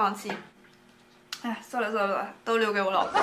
放弃。哎，算了算了，都留给我老公。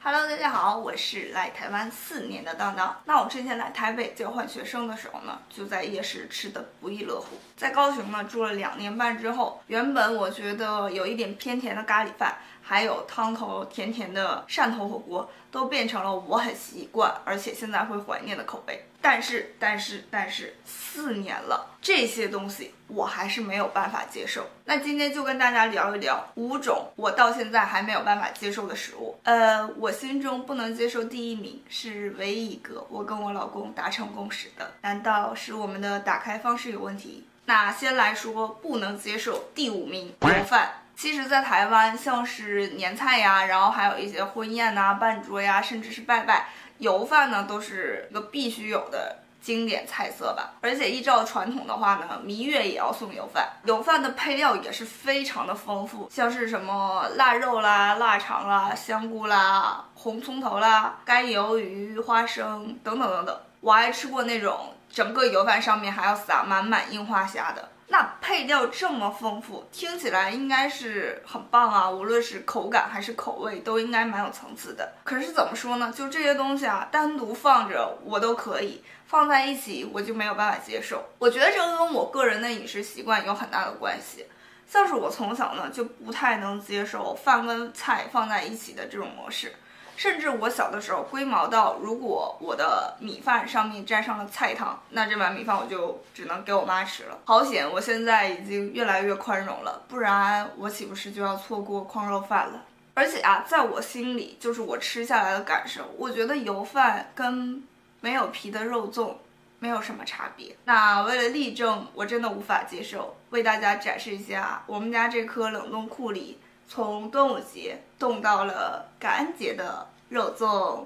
Hello，大家好，我是来台湾四年的当当。那我之前来台北交换学生的时候呢，就在夜市吃的不亦乐乎。在高雄呢住了两年半之后，原本我觉得有一点偏甜的咖喱饭。还有汤头甜甜的汕头火锅，都变成了我很习惯，而且现在会怀念的口味。但是，但是，但是，四年了，这些东西我还是没有办法接受。那今天就跟大家聊一聊五种我到现在还没有办法接受的食物。呃，我心中不能接受第一名是唯一一个我跟我老公达成共识的，难道是我们的打开方式有问题？那先来说不能接受第五名油饭。其实，在台湾，像是年菜呀，然后还有一些婚宴呐、办桌呀，甚至是拜拜，油饭呢都是一个必须有的经典菜色吧。而且依照传统的话呢，蜜月也要送油饭。油饭的配料也是非常的丰富，像是什么腊肉啦、腊肠啦、香菇啦、红葱头啦、干鱿鱼、花生等等等等。我还吃过那种整个油饭上面还要撒满满樱花虾的。那配料这么丰富，听起来应该是很棒啊！无论是口感还是口味，都应该蛮有层次的。可是怎么说呢？就这些东西啊，单独放着我都可以，放在一起我就没有办法接受。我觉得这跟我个人的饮食习惯有很大的关系。像是我从小呢就不太能接受饭跟菜放在一起的这种模式。甚至我小的时候龟毛到，如果我的米饭上面沾上了菜汤，那这碗米饭我就只能给我妈吃了。好险，我现在已经越来越宽容了，不然我岂不是就要错过矿肉饭了？而且啊，在我心里，就是我吃下来的感受，我觉得油饭跟没有皮的肉粽没有什么差别。那为了例证，我真的无法接受，为大家展示一下我们家这颗冷冻库里。从端午节冻到了感恩节的肉粽，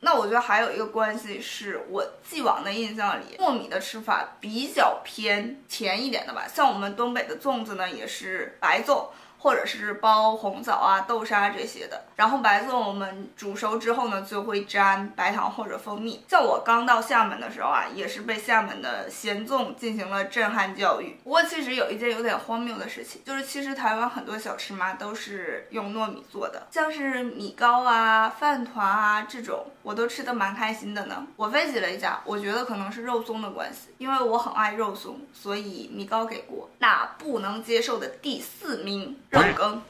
那我觉得还有一个关系是我既往的印象里，糯米的吃法比较偏甜一点的吧，像我们东北的粽子呢，也是白粽。或者是包红枣啊、豆沙这些的，然后白粽我们煮熟之后呢，就会沾白糖或者蜂蜜。像我刚到厦门的时候啊，也是被厦门的咸粽进行了震撼教育。不过其实有一件有点荒谬的事情，就是其实台湾很多小吃嘛都是用糯米做的，像是米糕啊、饭团啊这种，我都吃的蛮开心的呢。我分析了一下，我觉得可能是肉松的关系，因为我很爱肉松，所以米糕给过。那不能接受的第四名。肉羹，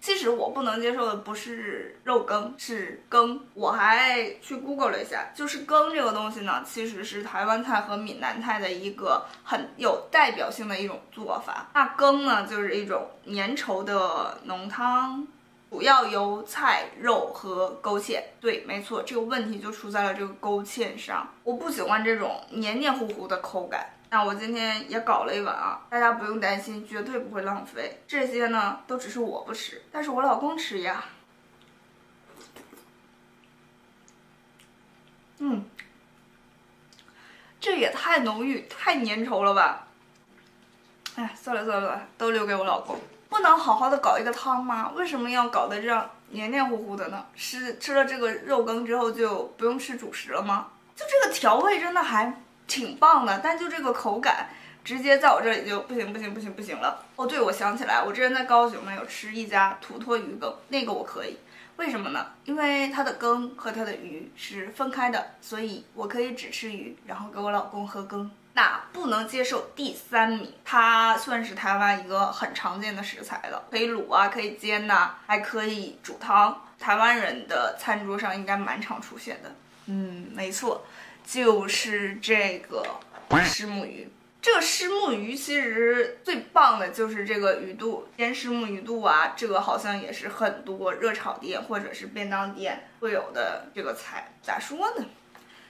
其实我不能接受的不是肉羹，是羹。我还去 Google 了一下，就是羹这个东西呢，其实是台湾菜和闽南菜的一个很有代表性的一种做法。那羹呢，就是一种粘稠的浓汤，主要由菜、肉和勾芡。对，没错，这个问题就出在了这个勾芡上。我不喜欢这种黏黏糊糊的口感。那我今天也搞了一碗啊，大家不用担心，绝对不会浪费。这些呢，都只是我不吃，但是我老公吃呀。嗯，这也太浓郁、太粘稠了吧？哎，算了算了，都留给我老公。不能好好的搞一个汤吗？为什么要搞得这样黏黏糊糊的呢？吃吃了这个肉羹之后就不用吃主食了吗？就这个调味真的还。挺棒的，但就这个口感，直接在我这里就不行不行不行不行了。哦，对，我想起来，我之前在高雄呢有吃一家土托鱼羹，那个我可以，为什么呢？因为它的羹和它的鱼是分开的，所以我可以只吃鱼，然后给我老公喝羹。那不能接受第三名，它算是台湾一个很常见的食材了，可以卤啊，可以煎呐，还可以煮汤，台湾人的餐桌上应该蛮常出现的。嗯，没错。就是这个虱目鱼，这个虱目鱼其实最棒的就是这个鱼肚，煎虱目鱼肚啊，这个好像也是很多热炒店或者是便当店会有的这个菜。咋说呢？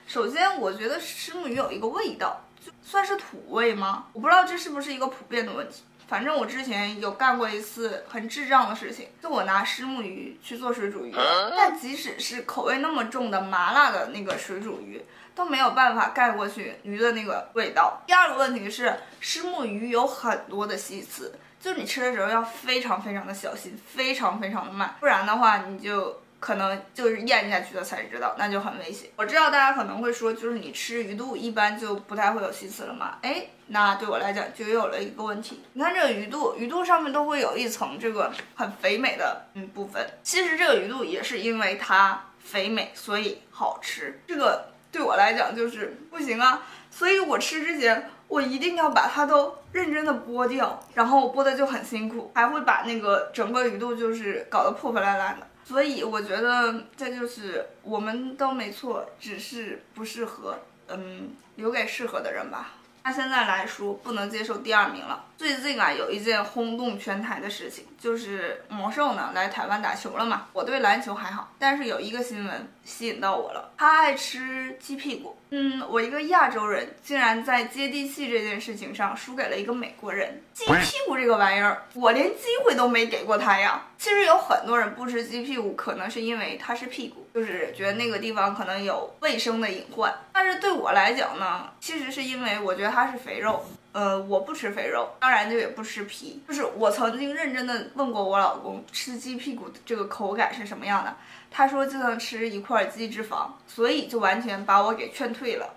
首先，我觉得虱目鱼有一个味道，就算是土味吗？我不知道这是不是一个普遍的问题。反正我之前有干过一次很智障的事情，就我拿虱目鱼去做水煮鱼，但即使是口味那么重的麻辣的那个水煮鱼，都没有办法盖过去鱼的那个味道。第二个问题是，虱目鱼有很多的细刺，就是你吃的时候要非常非常的小心，非常非常的慢，不然的话你就可能就是咽下去的才知道，那就很危险。我知道大家可能会说，就是你吃鱼肚一般就不太会有细刺了嘛？哎，那对我来讲就有了一个问题。你看这个鱼肚，鱼肚上面都会有一层这个很肥美的嗯部分。其实这个鱼肚也是因为它肥美，所以好吃。这个对我来讲就是不行啊，所以我吃之前我一定要把它都认真的剥掉，然后剥的就很辛苦，还会把那个整个鱼肚就是搞得破破烂烂的。所以我觉得这就是我们都没错，只是不适合，嗯，留给适合的人吧。那现在来说，不能接受第二名了。最近啊，有一件轰动全台的事情，就是魔兽呢来台湾打球了嘛。我对篮球还好，但是有一个新闻吸引到我了，他爱吃鸡屁股。嗯，我一个亚洲人竟然在接地气这件事情上输给了一个美国人。鸡屁股这个玩意儿，我连机会都没给过他呀。其实有很多人不吃鸡屁股，可能是因为它是屁股，就是觉得那个地方可能有卫生的隐患。但是对我来讲呢，其实是因为我觉得它是肥肉。呃，我不吃肥肉，当然就也不吃皮。就是我曾经认真的问过我老公，吃鸡屁股这个口感是什么样的？他说就能吃一块鸡脂肪，所以就完全把我给劝退了。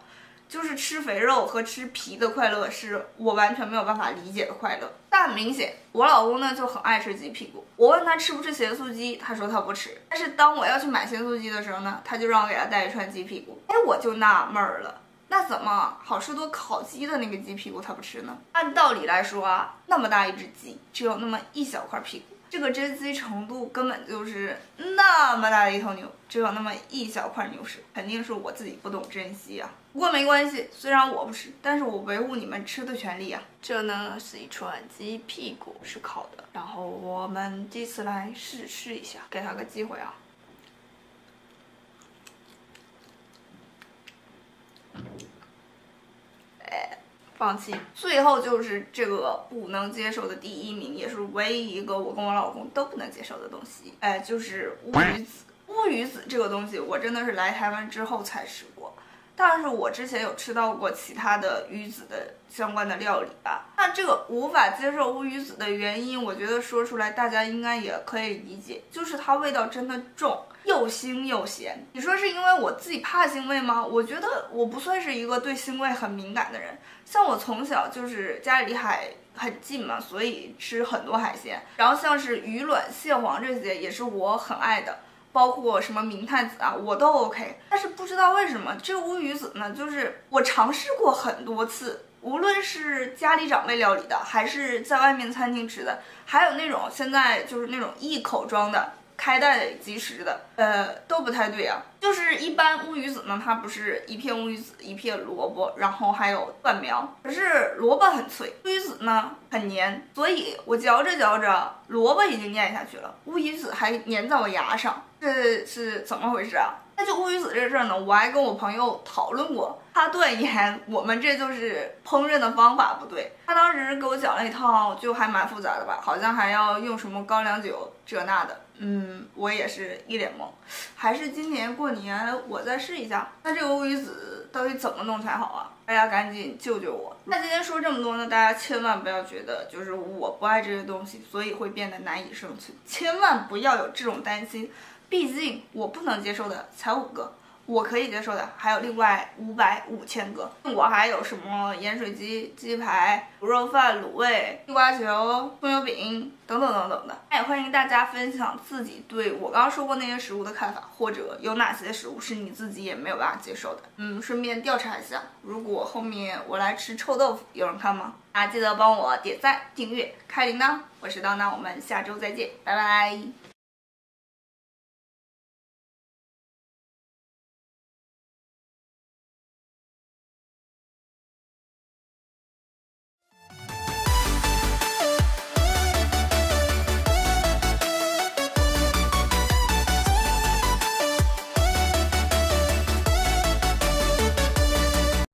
就是吃肥肉和吃皮的快乐是我完全没有办法理解的快乐。但很明显我老公呢就很爱吃鸡屁股。我问他吃不吃咸酥鸡，他说他不吃。但是当我要去买咸酥鸡的时候呢，他就让我给他带一串鸡屁股。哎，我就纳闷了。那怎么好吃多烤鸡的那个鸡屁股他不吃呢？按道理来说啊，那么大一只鸡，只有那么一小块屁股，这个珍惜程度根本就是那么大的一头牛，只有那么一小块牛屎，肯定是我自己不懂珍惜啊。不过没关系，虽然我不吃，但是我维护你们吃的权利啊。这呢是一串鸡屁股，是烤的，然后我们这次来试试一下，给他个机会啊。放弃，最后就是这个不能接受的第一名，也是唯一一个我跟我老公都不能接受的东西，哎，就是乌鱼子。乌鱼子这个东西，我真的是来台湾之后才吃过，但是我之前有吃到过其他的鱼子的相关的料理吧。那这个无法接受乌鱼子的原因，我觉得说出来大家应该也可以理解，就是它味道真的重。又腥又咸，你说是因为我自己怕腥味吗？我觉得我不算是一个对腥味很敏感的人。像我从小就是家里离海很近嘛，所以吃很多海鲜。然后像是鱼卵、蟹黄这些也是我很爱的，包括什么明太子啊，我都 OK。但是不知道为什么这乌鱼子呢，就是我尝试过很多次，无论是家里长辈料理的，还是在外面餐厅吃的，还有那种现在就是那种一口装的。开袋即食的，呃，都不太对啊。就是一般乌鱼子呢，它不是一片乌鱼子，一片萝卜，然后还有蒜苗。可是萝卜很脆，乌鱼子呢很黏，所以我嚼着嚼着，萝卜已经咽下去了，乌鱼子还粘在我牙上，这是怎么回事啊？那就乌鱼子这事儿呢，我还跟我朋友讨论过，他断言我们这就是烹饪的方法不对。他当时给我讲了一套，就还蛮复杂的吧，好像还要用什么高粱酒这那的。嗯，我也是一脸懵，还是今年过年我再试一下。那这个乌鱼子到底怎么弄才好啊？大家赶紧救救我！那今天说这么多呢，大家千万不要觉得就是我不爱这些东西，所以会变得难以生存，千万不要有这种担心。毕竟我不能接受的才五个，我可以接受的还有另外五百五千个。我还有什么盐水鸡、鸡排、卤肉饭、卤味、地瓜球、葱油饼等等等等的。那也欢迎大家分享自己对我刚刚说过那些食物的看法，或者有哪些食物是你自己也没有办法接受的。嗯，顺便调查一下，如果后面我来吃臭豆腐，有人看吗？啊，记得帮我点赞、订阅、开铃铛。我是刀刀，我们下周再见，拜拜。